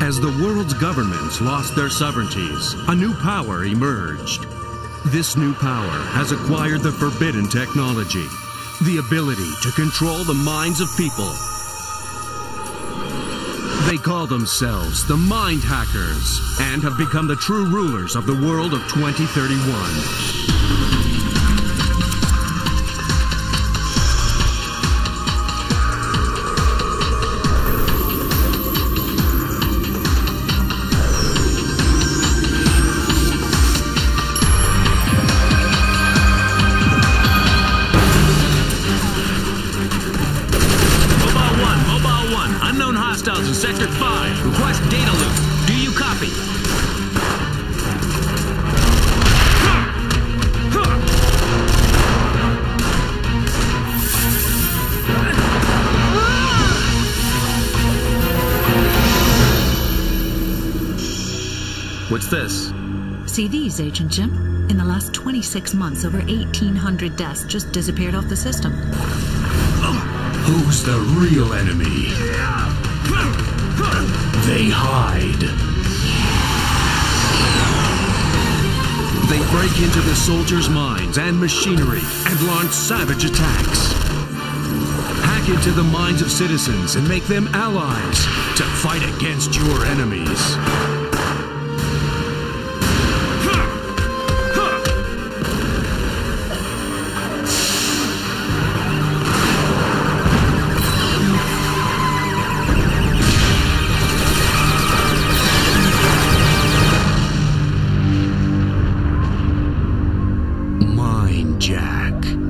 As the world's governments lost their sovereignties, a new power emerged. This new power has acquired the forbidden technology, the ability to control the minds of people. They call themselves the Mind Hackers and have become the true rulers of the world of 2031. Unknown hostiles in Sector 5. Request data loop. Do you copy? What's this? See these, Agent Jim? In the last 26 months, over 1,800 deaths just disappeared off the system. Who's the real enemy? They hide. They break into the soldiers' minds and machinery and launch savage attacks. Hack into the minds of citizens and make them allies to fight against your enemies. Jack.